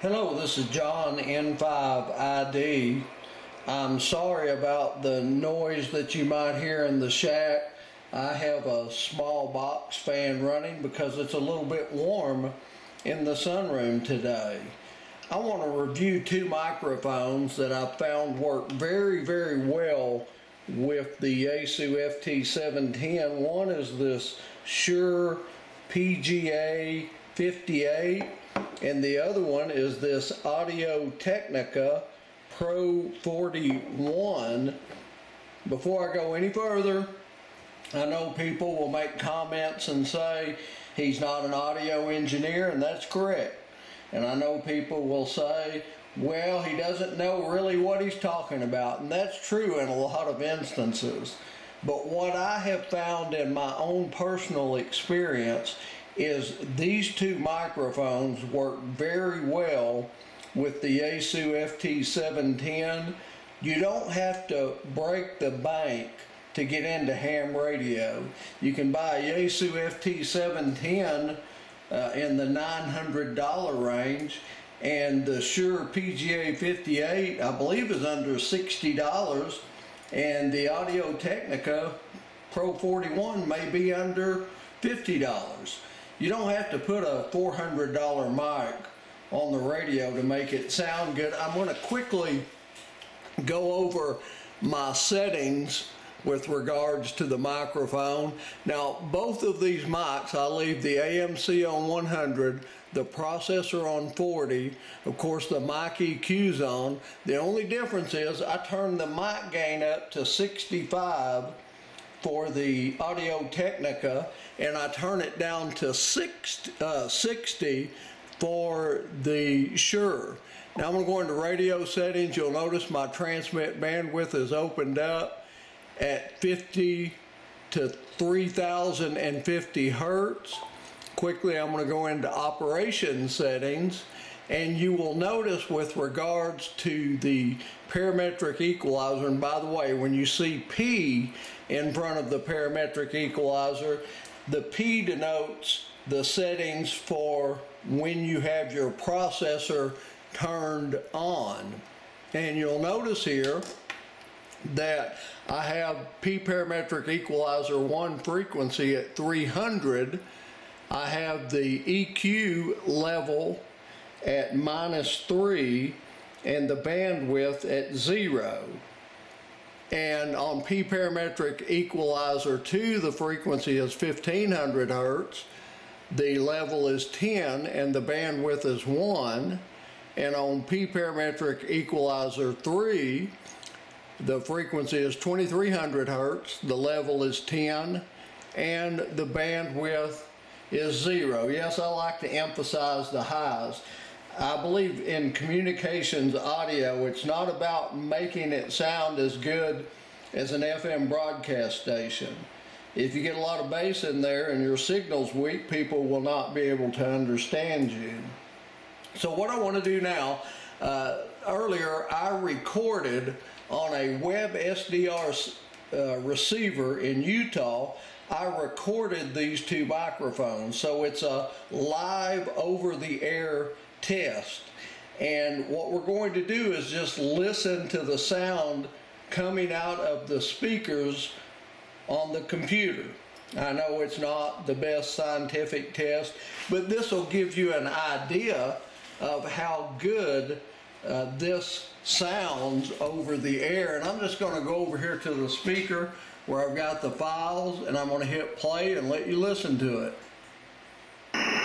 Hello, this is John N5ID. I'm sorry about the noise that you might hear in the shack. I have a small box fan running because it's a little bit warm in the sunroom today. I want to review two microphones that I found work very, very well with the Yaesu FT710. One is this Shure PGA 58 and the other one is this Audio Technica Pro 41. Before I go any further, I know people will make comments and say he's not an audio engineer, and that's correct. And I know people will say, well, he doesn't know really what he's talking about, and that's true in a lot of instances. But what I have found in my own personal experience is these two microphones work very well with the Yaesu FT710. You don't have to break the bank to get into ham radio. You can buy a Yaesu FT710 uh, in the $900 range and the Shure PGA 58 I believe is under $60 and the Audio Technica Pro 41 may be under $50. You don't have to put a $400 mic on the radio to make it sound good. I'm going to quickly go over my settings with regards to the microphone. Now, both of these mics, I leave the AMC on 100, the processor on 40, of course the mic EQ's on. The only difference is I turn the mic gain up to 65 for the Audio Technica and I turn it down to six, uh, 60 for the Shure. Now I'm going to go into radio settings. You'll notice my transmit bandwidth is opened up at 50 to 3050 hertz. Quickly I'm going to go into operation settings and you will notice with regards to the parametric equalizer, and by the way, when you see P in front of the parametric equalizer, the P denotes the settings for when you have your processor turned on. And you'll notice here that I have P parametric equalizer 1 frequency at 300. I have the EQ level at minus 3 and the bandwidth at 0. And on P parametric equalizer 2, the frequency is 1500 hertz, the level is 10, and the bandwidth is 1. And on P parametric equalizer 3, the frequency is 2300 hertz, the level is 10, and the bandwidth is 0. Yes, I like to emphasize the highs. I believe in communications audio, it's not about making it sound as good as an FM broadcast station. If you get a lot of bass in there and your signal's weak, people will not be able to understand you. So what I want to do now, uh, earlier I recorded on a web SDR uh, receiver in Utah I recorded these two microphones. So it's a live over the air test. And what we're going to do is just listen to the sound coming out of the speakers on the computer. I know it's not the best scientific test, but this will give you an idea of how good uh, this sounds over the air. And I'm just going to go over here to the speaker where I've got the files and I'm going to hit play and let you listen to it.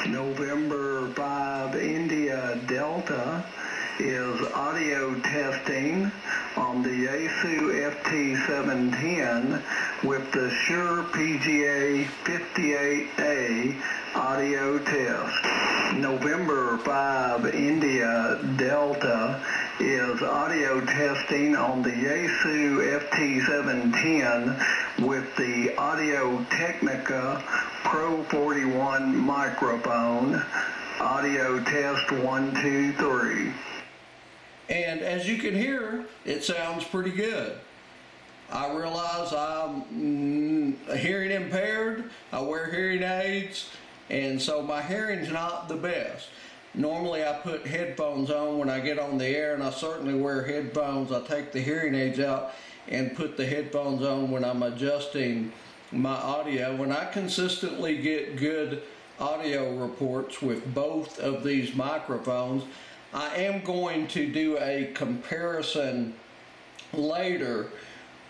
November 5 India Delta is audio testing on the Yaesu FT710 with the Shure PGA 58A audio test. November 5 India Delta is audio testing on the Yaesu FT710 with the Audio Technica Pro 41 microphone. Audio test one, two, three. And as you can hear, it sounds pretty good. I realize I'm mm, hearing impaired. I wear hearing aids, and so my hearing's not the best. Normally I put headphones on when I get on the air and I certainly wear headphones. I take the hearing aids out and put the headphones on when I'm adjusting my audio. When I consistently get good audio reports with both of these microphones, I am going to do a comparison later.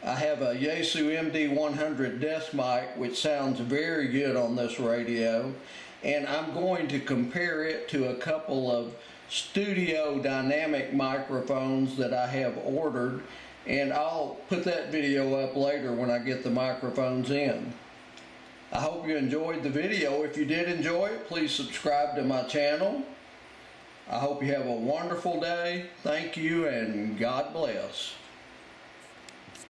I have a Yaesu MD100 desk mic, which sounds very good on this radio, and I'm going to compare it to a couple of studio dynamic microphones that I have ordered, and I'll put that video up later when I get the microphones in. I hope you enjoyed the video. If you did enjoy it, please subscribe to my channel. I hope you have a wonderful day. Thank you and God bless.